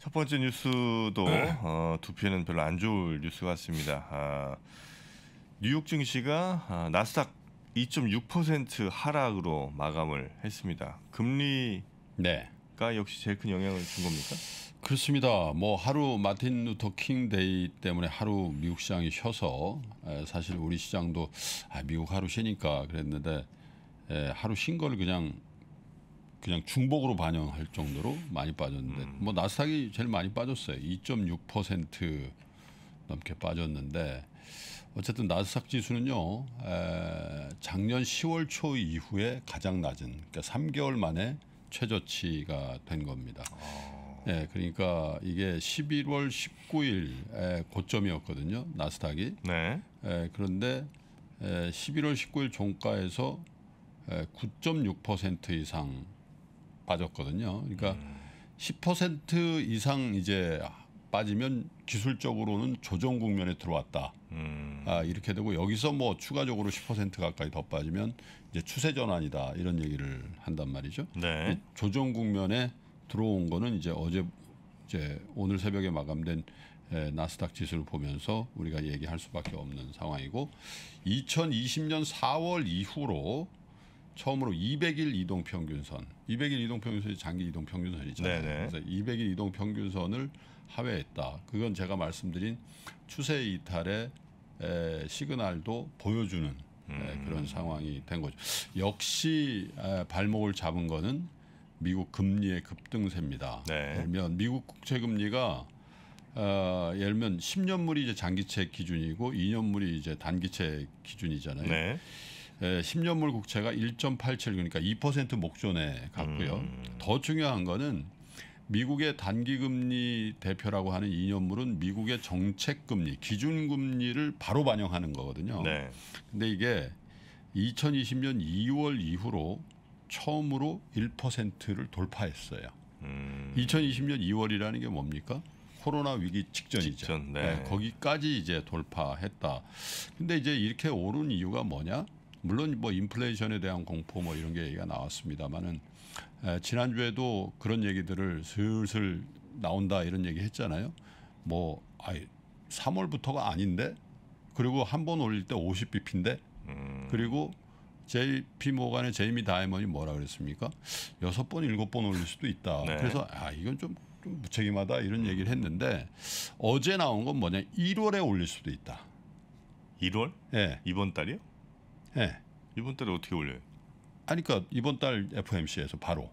첫 번째 뉴스도 어, 코스피에는 별로 안 좋을 뉴스 같습니다. 아, 뉴욕 증시가 아, 나스닥 2.6% 하락으로 마감을 했습니다. 금리가 네. 역시 제일 큰 영향을 준 겁니까? 그렇습니다. 뭐 하루 마틴 루터 킹 데이 때문에 하루 미국 시장이 쉬어서 에, 사실 우리 시장도 아, 미국 하루 쉬니까 그랬는데 에, 하루 쉰 거를 그냥 그냥 중복으로 반영할 정도로 많이 빠졌는데 뭐 나스닥이 제일 많이 빠졌어요. 2.6% 넘게 빠졌는데 어쨌든 나스닥 지수는요 에, 작년 10월 초 이후에 가장 낮은 그러니까 3개월 만에 최저치가 된 겁니다. 예, 그러니까 이게 11월 19일에 고점이었거든요. 나스닥이. 네. 예, 그런데 에, 11월 19일 종가에서 에, 9.6% 이상 빠졌거든요. 그러니까 10% 이상 이제 빠지면 기술적으로는 조정 국면에 들어왔다. 음, 아, 이렇게 되고 여기서 뭐 추가적으로 10% 가까이 더 빠지면 이제 추세 전환이다 이런 얘기를 한단 말이죠. 네. 이 조정 국면에 들어온 거는 이제 어제 이제 오늘 새벽에 마감된 에, 나스닥 지수를 보면서 우리가 얘기할 수밖에 없는 상황이고 2020년 4월 이후로 처음으로 200일 이동 평균선, 200일 이동 평균선이 장기 이동 평균선이잖아요. 네네. 그래서 200일 이동 평균선을 하회했다. 그건 제가 말씀드린 추세 이탈의 에, 시그널도 보여주는 에, 음. 그런 상황이 된 거죠. 역시 에, 발목을 잡은 거는 미국 금리의 급등세입니다. 네. 들면 미국 국채 금리가 어, 예를 들면 10년물이 이제 장기채 기준이고 2년물이 이제 단기채 기준이잖아요. 네. 에, 10년물 국채가 1.87 그러니까 2% 목존에 갔고요. 음. 더 중요한 거는 미국의 단기금리 대표라고 하는 2년물은 미국의 정책금리, 기준금리를 바로 반영하는 거거든요. 네. 근데 이게 2020년 2월 이후로 처음으로 1%를 돌파했어요. 음, 2020년 2월이라는 게 뭡니까? 코로나 위기 직전이죠. 직전, 네. 거기까지 이제 돌파했다. 근데 이제 이렇게 오른 이유가 뭐냐? 물론 뭐 인플레이션에 대한 공포 뭐 이런 게 얘기가 나왔습니다만은 에, 지난주에도 그런 얘기들을 슬슬 나온다 이런 얘기 했잖아요. 뭐 아이 3월부터가 아닌데 그리고 한 번 올릴 때 50bp인데 음, 그리고 JP 모간의 제이미 다이먼이 뭐라 그랬습니까? 여섯 번 일곱 번 올릴 수도 있다. 네. 그래서 아 이건 좀, 좀 무책임하다 이런 얘기를 했는데 어제 나온 건 뭐냐? 1월에 올릴 수도 있다. 1월 예, 이번 달이요? 예. 이번 달에 어떻게 올려요? 아니 그러니까 이번 달 FMC에서 바로.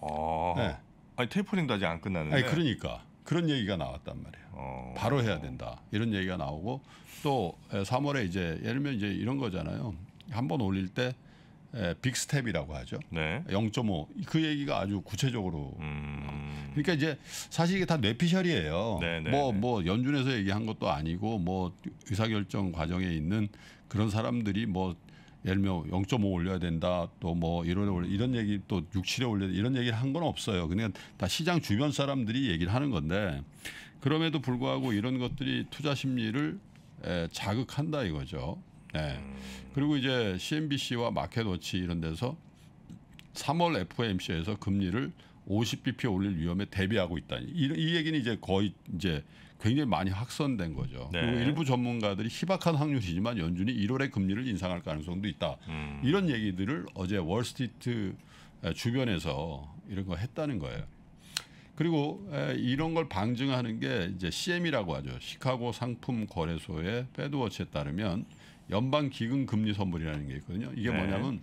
아, 예. 아니 테이퍼링도 아직 안 끝났는데. 아니 그러니까 그런 얘기가 나왔단 말이에요. 어, 바로 해야 된다 이런 얘기가 나오고 또 3월에 이제 예를 들면 이제 이런 거잖아요. 한 번 올릴 때 빅스텝이라고 하죠. 네. 0.5그 얘기가 아주 구체적으로 음, 그러니까 이제 사실 이게 다 뇌피셜이에요. 네, 네, 뭐 네. 뭐 연준에서 얘기한 것도 아니고 뭐 의사결정 과정에 있는 그런 사람들이 뭐 예를 들면 0.5 올려야 된다 또뭐 1월에 올려 이런 얘기 또 6, 7에 올려 이런 얘기를 한 건 없어요. 그냥 다 시장 주변 사람들이 얘기를 하는 건데 그럼에도 불구하고 이런 것들이 투자 심리를 에, 자극한다 이거죠. 네. 그리고 이제 CNBC와 마켓워치 이런 데서 3월 FOMC에서 금리를 50bp 올릴 위험에 대비하고 있다. 이, 이 얘기는 이제 거의 이제 굉장히 많이 확산된 거죠. 네. 그리고 일부 전문가들이 희박한 확률이지만 연준이 1월에 금리를 인상할 가능성도 있다. 음, 이런 얘기들을 어제 월스트리트 주변에서 이런 거 했다는 거예요. 그리고 에, 이런 걸 방증하는 게 이제 CM이라고 하죠. 시카고 상품 거래소의 페드워치에 따르면 연방 기금 금리 선물이라는 게 있거든요. 이게 네. 뭐냐면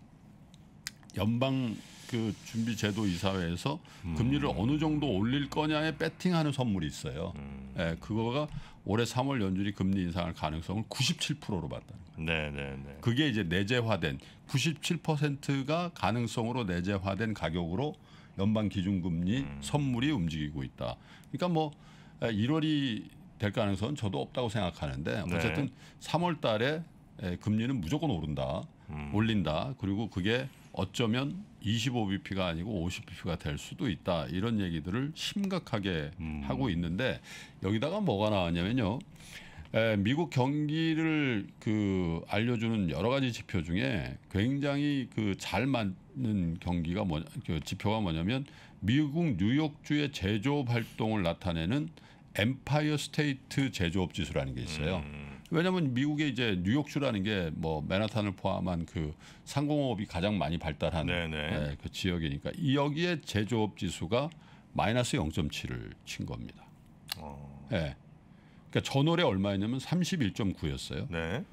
연방 그 준비 제도 이사회에서 금리를 어느 정도 올릴 거냐에 배팅하는 선물이 있어요. 음. 예, 그거가 올해 3월 연준이 금리 인상할 가능성을 97%로 봤다는 거예요. 네, 네, 네. 그게 이제 내재화된 97%가 가능성으로 내재화된 가격으로 연방 기준금리 선물이 움직이고 있다. 그러니까 뭐 1월이 될 가능성은 저도 없다고 생각하는데 네. 어쨌든 3월 달에 에, 금리는 무조건 오른다. 올린다. 그리고 그게 어쩌면 25bp가 아니고 50bp가 될 수도 있다. 이런 얘기들을 심각하게 하고 있는데 여기다가 뭐가 나왔냐면요. 에, 미국 경기를 그 알려주는 여러 가지 지표 중에 굉장히 그잘 나타내는 경기가 뭐, 그 지표가 뭐냐면 미국 뉴욕주의 제조업 활동을 나타내는 엠파이어 스테이트 제조업 지수라는 게 있어요. 음, 왜냐하면 미국의 이제 뉴욕주라는 게 뭐 맨하탄을 포함한 그 상공업이 가장 많이 발달한 네네. 예, 그 지역이니까 이 여기에 제조업 지수가 마이너스 0.7을 친 겁니다. 어, 예. 그러니까 전월에 얼마였냐면 31.9였어요. 네.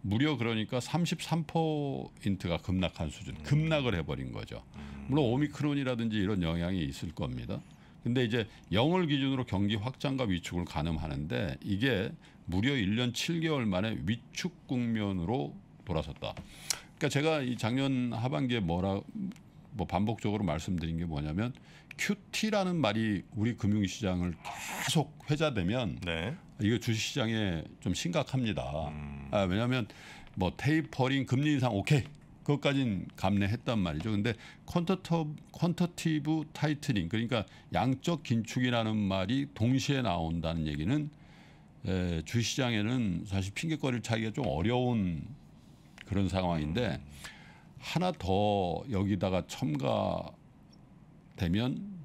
무려 그러니까 33%가 급락한 수준, 급락을 해버린 거죠. 물론 오미크론이라든지 이런 영향이 있을 겁니다. 근데 이제 영월 기준으로 경기 확장과 위축을 가늠하는데 이게 무려 1년 7개월 만에 위축 국면으로 돌아섰다. 그러니까 제가 이 작년 하반기에 뭐라 뭐 반복적으로 말씀드린 게 뭐냐면 QT라는 말이 우리 금융시장을 계속 회자되면 네. 이거 주식시장에 좀 심각합니다. 음, 아, 왜냐하면 뭐 테이퍼링 금리 인상 오케이 그것까진 감내했단 말이죠. 근데 quantita- quantitative tightening 그러니까 양적 긴축이라는 말이 동시에 나온다는 얘기는 에, 주식시장에는 사실 핑계거리를 찾기가 좀 어려운 그런 상황인데 하나 더 여기다가 첨가되면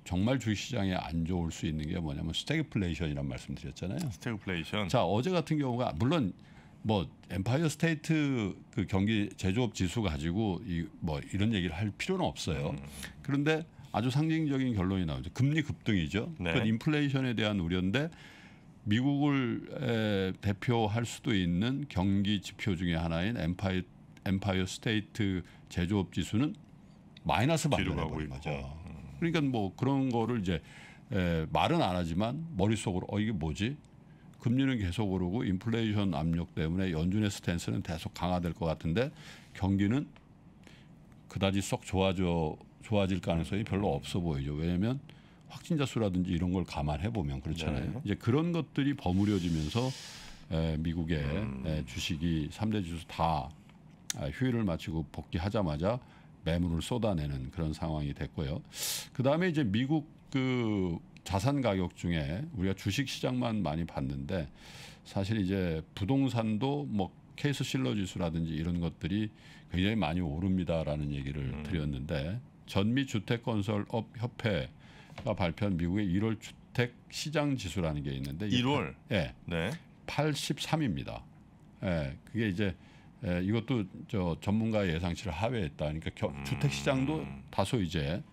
정말 주식시장에 안 좋을 수 있는 게 뭐냐면 스태그플레이션이란 말씀드렸잖아요. 스태그플레이션. 자 어제 같은 경우가 물론 뭐 엠파이어 스테이트 그 경기 제조업 지수 가지고 이 뭐 이런 얘기를 할 필요는 없어요. 음. 그런데 아주 상징적인 결론이 나오죠. 금리 급등이죠. 네. 그 인플레이션에 대한 우려인데 미국을 에, 대표할 수도 있는 경기 지표 중에 하나인 엠파이어 엠파이어 스테이트 제조업 지수는 마이너스대로 반전해 가고 버린 있고. 거죠. 그러니까 뭐 그런 거를 이제 에, 말은 안 하지만 머릿속으로 어 이게 뭐지? 금리는 계속 오르고 인플레이션 압력 때문에 연준의 스탠스는 계속 강화될 것 같은데 경기는 그다지 썩 좋아져 좋아질 가능성이 별로 없어 보이죠. 왜냐하면 확진자 수라든지 이런 걸 감안해 보면 그렇잖아요. 네. 이제 그런 것들이 버무려지면서 에, 미국의 음. 에, 주식이 3대 지수 다 아, 휴일을 마치고 복귀하자마자 매물을 쏟아내는 그런 상황이 됐고요. 그 다음에 이제 미국 그 자산 가격 중에 우리가 주식 시장만 많이 봤는데 사실 이제 부동산도 뭐 케이스 실러 지수라든지 이런 것들이 굉장히 많이 오릅니다라는 얘기를 음. 드렸는데 전미 주택 건설업 협회가 발표한 미국의 1월 주택 시장 지수라는 게 있는데 이게 1월. 예. 네. 83입니다. 예, 그게 이제 예, 이것도 저 전문가 예상치를 하회했다. 그러니까 겨- 음. 주택 시장도 다소 이제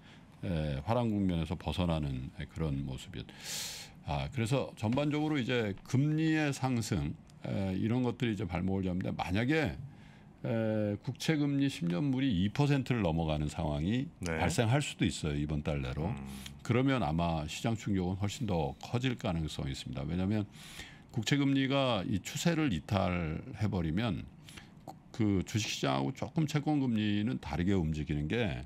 예, 화랑 국면에서 벗어나는 그런 모습이었. 아, 그래서 전반적으로 이제 금리의 상승 에, 이런 것들이 이제 발목을 잡는데 만약에 에, 국채 금리 10년물이 2%를 넘어가는 상황이 네. 발생할 수도 있어요 이번 달 내로. 음, 그러면 아마 시장 충격은 훨씬 더 커질 가능성이 있습니다. 왜냐하면 국채 금리가 이 추세를 이탈해 버리면 그 주식 시장하고 조금 채권 금리는 다르게 움직이는 게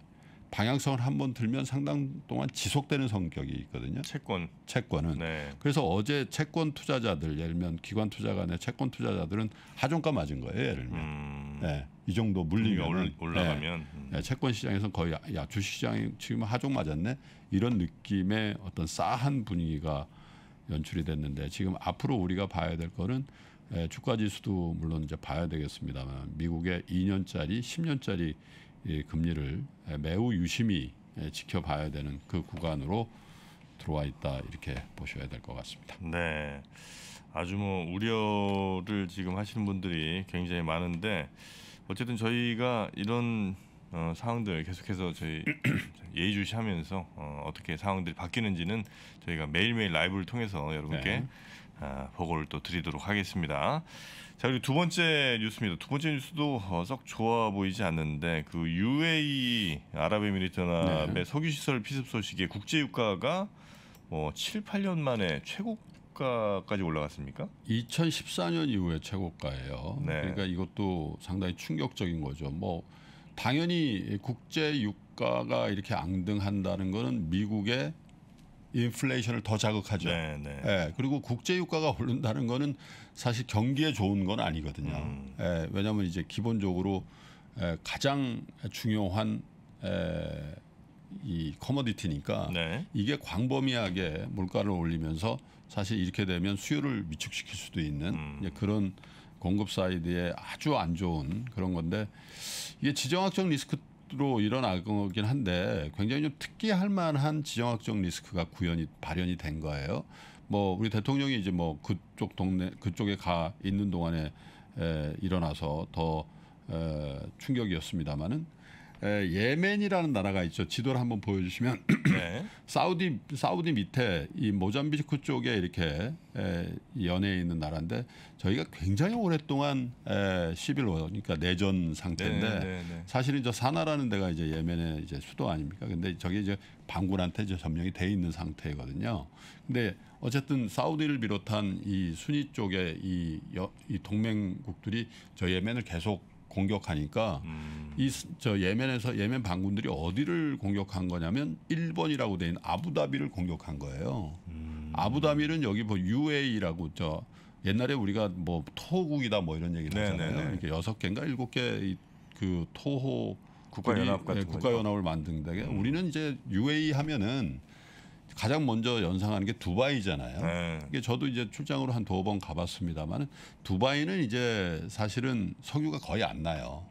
방향성을 한 번 들면 상당 동안 지속되는 성격이 있거든요. 채권. 채권은. 네. 그래서 어제 채권 투자자들 예를 들면 기관 투자간의 채권 투자자들은 하종가 맞은 거예요. 예를 들면. 음, 네, 이 정도 물리면 올- 올라가면 음, 네, 채권 시장에서는 거의 야, 야 주식 시장이 지금 하종 맞았네 이런 느낌의 어떤 싸한 분위기가 연출이 됐는데 지금 앞으로 우리가 봐야 될 거는 에, 주가 지수도 물론 이제 봐야 되겠습니다만 미국의 2년짜리, 10년짜리 이 금리를 에, 매우 유심히 에, 지켜봐야 되는 그 구간으로 들어와 있다 이렇게 보셔야 될 것 같습니다. 네. 아주 뭐 우려를 지금 하시는 분들이 굉장히 많은데 어쨌든 저희가 이런 어, 상황들 계속해서 저희 예의주시하면서 어, 어떻게 상황들이 바뀌는지는 저희가 매일매일 라이브를 통해서 여러분께 네. 아, 보고를 또 드리도록 하겠습니다. 자 그리고 두 번째 뉴스입니다. 두 번째 뉴스도 어, 썩 좋아 보이지 않는데 그 UAE 아랍에미리트연합의 네. 석유 시설 피습 소식에 국제 유가가 뭐 7, 8년 만에 최고가까지 올라갔습니까? 2014년 이후에 최고가예요. 네. 그러니까 이것도 상당히 충격적인 거죠. 뭐 당연히 국제 유가가 이렇게 앙등한다는 거는 미국의 인플레이션을 더 자극하죠. 네, 네. 예, 그리고 국제 유가가 오른다는 거는 사실 경기에 좋은 건 아니거든요. 음. 예, 왜냐하면 이제 기본적으로 에, 가장 중요한 에, 이 커머디티니까 네. 이게 광범위하게 물가를 올리면서 사실 이렇게 되면 수요를 위축시킬 수도 있는 음. 그런 공급 side에 아주 안 좋은 그런 건데 이게 지정학적 리스크 로 일어나긴 한데 굉장히 좀 특기할 만한 지정학적 리스크가 구현이 발현이 된 거예요. 뭐 우리 대통령이 이제 뭐 그쪽 동네 그쪽에 가 있는 동안에 에, 일어나서 더 에, 충격이었습니다마는 에, 예멘이라는 나라가 있죠. 지도를 한번 보여주시면 네. 사우디 사우디 밑에 이 모잠비크 쪽에 이렇게 에, 연해에 있는 나라인데 저희가 굉장히 오랫동안 에, 11월 그러니까 내전 상태인데 네, 네, 네. 사실은 저 사나라는 데가 이제 예멘의 이제 수도 아닙니까? 근데 저게 이제 반군한테 이제 점령이 돼 있는 상태거든요. 근데 어쨌든 사우디를 비롯한 이 순위 쪽에 이, 여, 이 동맹국들이 저 예멘을 계속 공격하니까 음, 이저 예멘에서 예멘 반군들이 어디를 공격한 거냐면 1번이라고 돼 있는 아부다비를 공격한 거예요. 음. 아부다비는 여기 뭐 UAE라고 저 옛날에 우리가 뭐 토국이다 뭐 이런 얘기를 네, 하잖아요. 이렇게 여섯 개인가 일곱 개 그 토호 국가연합 같은 예. 국가연합을 만든 데게 음. 우리는 이제 UAE 하면은 가장 먼저 연상하는 게 두바이잖아요. 네. 이게 저도 이제 출장으로 한 두어 번 가봤습니다만 두바이는 이제 사실은 석유가 거의 안 나요.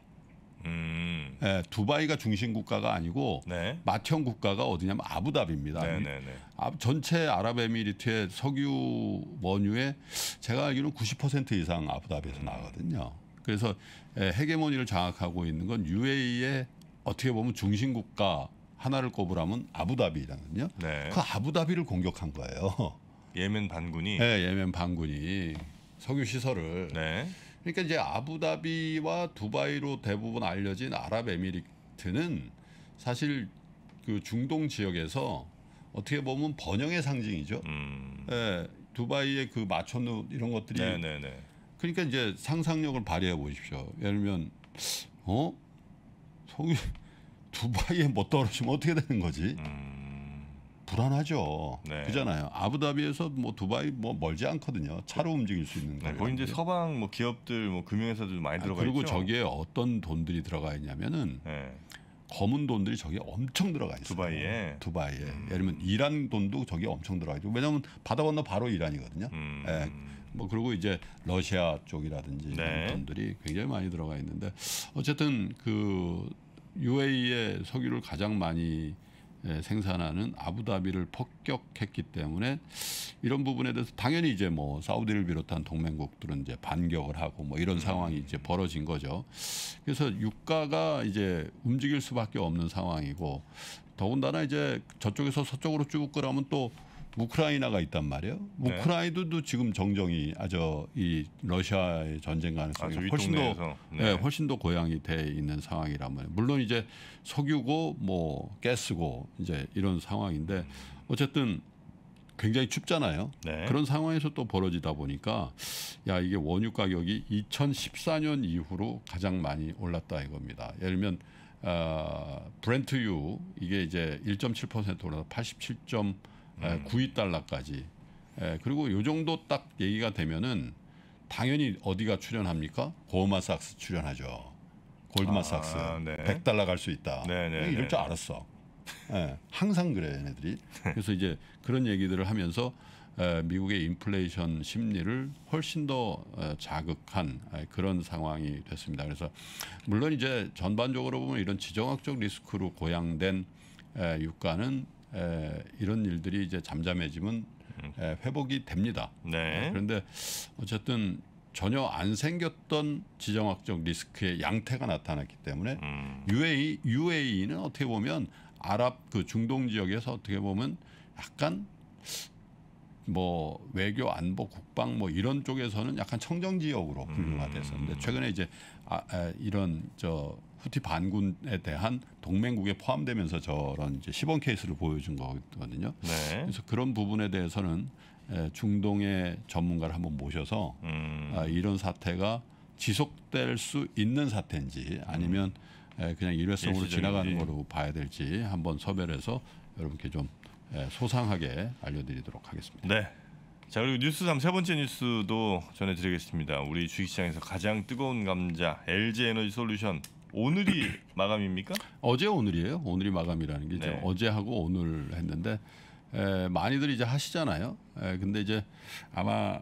음. 예, 두바이가 중심 국가가 아니고 네. 맏형 국가가 어디냐면 아부다비입니다. 네, 네, 네. 아, 전체 아랍에미리트의 석유 원유의 제가 알기로는 90% 이상 아부다비에서 나거든요. 그래서 에, 헤게모니를 장악하고 있는 건 UAE의 어떻게 보면 중심 국가 하나를 꼽으라면 아부다비거든요. 네. 그 아부다비를 공격한 거예요. 예멘 반군이 예, 예멘 반군이 석유 시설을 네. 그러니까 이제 아부다비와 두바이로 대부분 알려진 아랍에미리트는 사실 그 중동 지역에서 어떻게 보면 번영의 상징이죠. 음. 예, 두바이의 그 마천루 이런 것들이 네, 네, 네. 그러니까 이제 상상력을 발휘해 보십시오. 예를 들면 어 석유 두바이에 못 떨어지면 어떻게 되는 거지? 음. 불안하죠. 네. 그잖아요. 아부다비에서 뭐 두바이 뭐 멀지 않거든요. 차로 움직일 수 있는 네, 거예요. 거기 이제 서방 뭐 기업들 뭐 금융회사들 많이 아, 들어가 그리고 있죠. 저기에 어떤 돈들이 들어가 있냐면은 네. 검은 돈들이 저기에 엄청 들어가 있어요. 두바이에? 두바이에. 음. 예를 들면 이란 돈도 저기 엄청 들어가 있고 왜냐하면 바다 건너 바로 이란이거든요. 음. 예. 뭐 그리고 이제 러시아 쪽이라든지 네. 이런 돈들이 굉장히 많이 들어가 있는데 어쨌든 그 UAE의 석유를 가장 많이 예, 생산하는 아부다비를 폭격했기 때문에 이런 부분에 대해서 당연히 이제 뭐 사우디를 비롯한 동맹국들은 이제 반격을 하고 뭐 이런 상황이 이제 벌어진 거죠. 그래서 유가가 이제 움직일 수밖에 없는 상황이고 더군다나 이제 저쪽에서 서쪽으로 쭉 그러면 또 우크라이나가 있단 말이에요. 네. 우크라이나도 지금 정정이 아저 이 러시아의 전쟁 가능성이 아주 훨씬 더 윗동네에서. 네. 훨씬 더 고양이 돼 있는 상황이라면 물론 이제 석유고 뭐 가스고 이제 이런 상황인데 어쨌든 굉장히 춥잖아요. 네. 그런 상황에서 또 벌어지다 보니까 야 이게 원유 가격이 2014년 이후로 가장 많이 올랐다 이겁니다. 예를 들면 어, 브렌트유 이게 이제 1.7% 올라서 87.92달러까지. 예, 그리고 요 정도 딱 얘기가 되면은 당연히 어디가 출연합니까? 고마삭스 출연하죠. 골드만삭스 아, 네. 100달러 갈 수 있다. 네, 네, 이럴 네. 줄 알았어. 예, 항상 그래 얘네들이. 그래서 이제 그런 얘기들을 하면서 에, 미국의 인플레이션 심리를 훨씬 더 에, 자극한 에, 그런 상황이 됐습니다. 그래서 물론 이제 전반적으로 보면 이런 지정학적 리스크로 고양된 에, 유가는 에, 이런 일들이 이제 잠잠해지면 에, 회복이 됩니다. 네. 그런데 어쨌든 전혀 안 생겼던 지정학적 리스크의 양태가 나타났기 때문에 음. UAE UAE는 어떻게 보면 아랍 그 중동 지역에서 어떻게 보면 약간 뭐 외교 안보 국방 뭐 이런 쪽에서는 약간 청정 지역으로 분류가 됐었는데 최근에 이제 아, 아, 이런 저 후티 반군에 대한 동맹국에 포함되면서 저런 이제 시범 케이스를 보여준 거거든요. 네. 그래서 그런 부분에 대해서는 에, 중동의 전문가를 한번 모셔서 음. 아, 이런 사태가 지속될 수 있는 사태인지 아니면 에, 그냥 일회성으로. 지나가는 거로 봐야 될지 한번 섭외해서 여러분께 좀 에, 소상하게 알려드리도록 하겠습니다. 네. 자 그리고 뉴스 3 세 번째 뉴스도 전해드리겠습니다. 우리 주식시장에서 가장 뜨거운 감자 LG 에너지 솔루션 오늘이 마감입니까? 어제 오늘이에요. 오늘이 마감이라는 게 이제 네. 어제 하고 오늘 했는데 에, 많이들 이제 하시잖아요. 에, 근데 이제 아마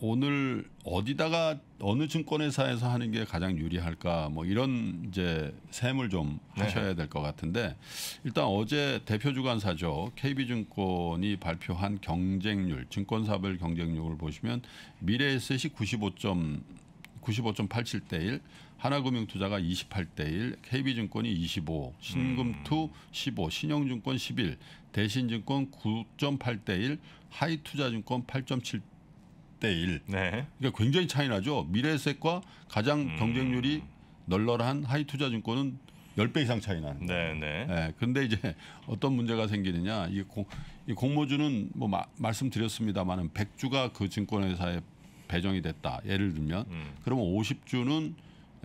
오늘 어디다가 어느 증권회사에서 하는 게 가장 유리할까 뭐 이런 이제 셈을 좀 네. 하셔야 될 것 같은데 일단 어제 대표 주관사죠 KB증권이 발표한 경쟁률 증권사별 경쟁률을 보시면 미래에셋이 95점 95.87대 1, 하나금융투자가 28대 1, KB증권이 25, 신금투 15, 신영증권 11, 대신증권 9.8대 1, 하이투자증권 8.7 대 1. 네. 그러니까 굉장히 차이 나죠. 미래에셋과 가장 음. 경쟁률이 널널한 하이투자증권은 10배 이상 차이 나는 거예요. 네, 네. 예, 근데 이제 어떤 문제가 생기느냐 이, 공, 이 공모주는 뭐 마- 말씀드렸습니다만은 100주가 그 증권회사에 배정이 됐다. 예를 들면 음. 그러면 50주는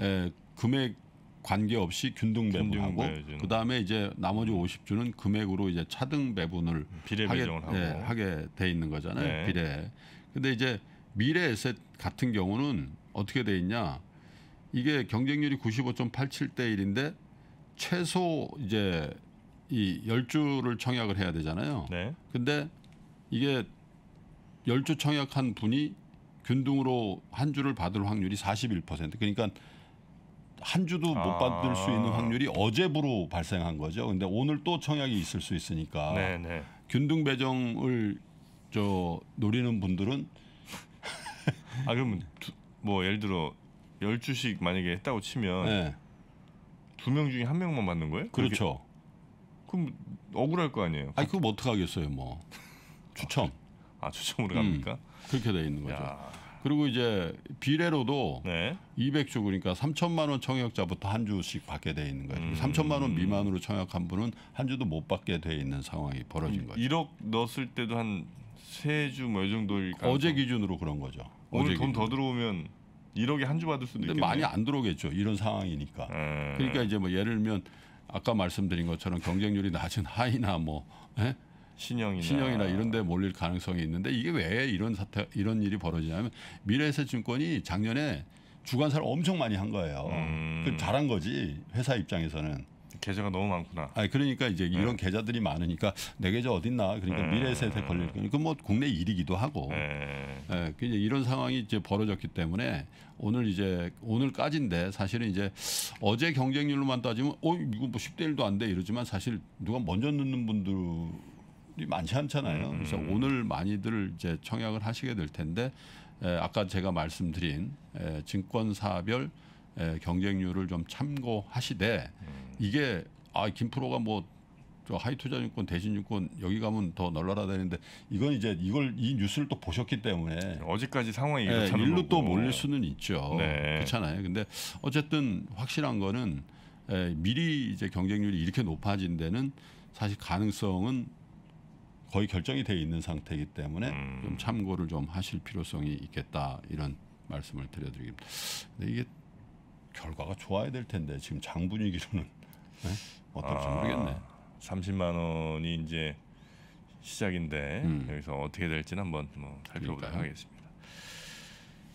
에, 금액 관계없이 균등 배분하고 균등 배분. 그 다음에 이제 나머지 50주는 금액으로 이제 차등 배분을 비례 하게, 배정을 하고. 예, 하게 돼 있는 거잖아요. 네. 비례. 근데 이제 미래 에셋 같은 경우는 어떻게 돼 있냐? 이게 경쟁률이 95.87대 1인데 최소 이제 이 10주를 청약을 해야 되잖아요. 네. 근데 이게 10주 청약한 분이 균등으로 한 주를 받을 확률이 41%. 그러니까 한 주도 못 아. 받을 수 있는 확률이 어제부로 발생한 거죠. 근데 오늘 또 청약이 있을 수 있으니까 네, 네. 균등 배정을 저 노리는 분들은 아 그러면 두, 뭐 예를 들어 10주씩 만약에 했다고 치면 네, 두명 중에 한 명만 받는 거예요? 그렇죠. 그럼 억울할 거 아니에요. 아니 그거 어떡 하겠어요, 뭐. 추첨. 아, 추첨으로 음. 갑니까? 그렇게 돼 있는 거죠. 야. 그리고 이제 비례로도 네. 200주 그러니까 3천만 원 청약자부터 한 주씩 받게 돼 있는 거예요. 음. 3천만 원 미만으로 청약한 분은 한 주도 못 받게 돼 있는 상황이 벌어진 거죠. 1억 넣었을 때도 한 세 주 뭐 이 정도일 가능성. 어제 기준으로 그런 거죠. 오늘 돈 더. 들어오면 1억에 한 주 받을 수도 근데 있겠네요. 많이 안 들어오겠죠. 이런 상황이니까. 예. 그러니까 이제 뭐 예를 들면 아까 말씀드린 것처럼 경쟁률이 낮은 하이나 뭐 예? 신형이나 신형이나 이런 데 몰릴 가능성이 있는데 이게 왜 이런 사태 이런 일이 벌어지냐면 미래에셋증권이 작년에 주관사를 엄청 많이 한 거예요. 음. 그 잘한 거지 회사 입장에서는. 계좌가 너무 많구나. 아니 그러니까 이제 이런 계좌들이 많으니까 내 계좌 어딨나 그러니까 음. 미래에셋에 걸릴 거니까 뭐 국내 일이기도 하고. 예. 예, 그 이제 이런 상황이 이제 벌어졌기 때문에 오늘 이제 오늘까지인데 사실은 이제 어제 경쟁률로만 따지면 어 이거 뭐 10대 1도 안 돼 이러지만 사실 누가 먼저 넣는 분들이 많지 않잖아요. 음. 그래서 오늘 많이들 이제 청약을 하시게 될 텐데 에, 아까 제가 말씀드린 에, 증권사별 에, 경쟁률을 좀 참고하시되 이게 아 김프로가 뭐 저 하이투자증권 대신증권 여기 가면 더 널널하다는데 이건 이제 이걸 이 뉴스를 또 보셨기 때문에 어제까지 상황이 예, 이렇다는 일로 또 거고. 몰릴 수는 있죠. 네. 그렇잖아요. 근데 어쨌든 확실한 거는 에, 미리 이제 경쟁률이 이렇게 높아진 데는 사실 가능성은 거의 결정이 돼 있는 상태이기 때문에 음. 좀 참고를 좀 하실 필요성이 있겠다 이런 말씀을 드려드립니다. 근데 이게 결과가 좋아야 될 텐데 지금 장 분위기로는 네? 어떨지 아, 모르겠네. 30만 원이 이제 시작인데 음. 여기서 어떻게 될지는 한번 뭐 살펴보도록. 하겠습니다.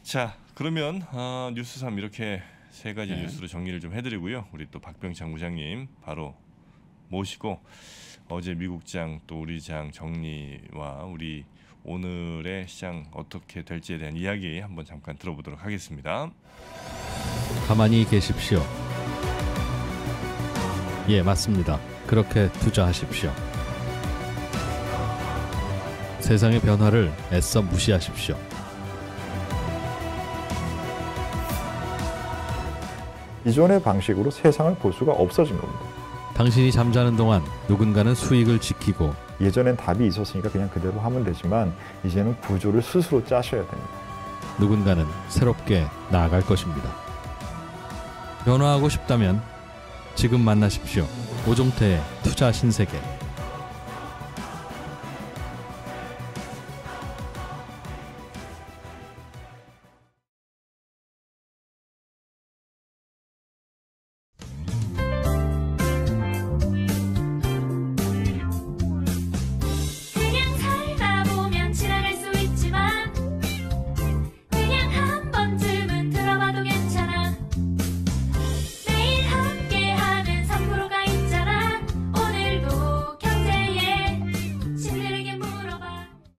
자, 그러면 어, 뉴스 3 이렇게 세 가지 네. 뉴스로 정리를 좀 해드리고요. 우리 또 박병창 부장님 바로 모시고 어제 미국장 또 우리 장 정리와 우리 오늘의 시장 어떻게 될지에 대한 이야기 한번 잠깐 들어보도록 하겠습니다. 가만히 계십시오. 예, 맞습니다. 그렇게 투자하십시오. 세상의 변화를 애써 무시하십시오. 기존의 방식으로 세상을 볼 수가 없어진 겁니다. 당신이 잠자는 동안 누군가는 수익을 지키고 예전엔 답이 있었으니까 그냥 그대로 하면 되지만 이제는 구조를 스스로 짜셔야 됩니다. 누군가는 새롭게 나아갈 것입니다. 변화하고 싶다면 지금 만나십시오. 오종태의 투자 신세계.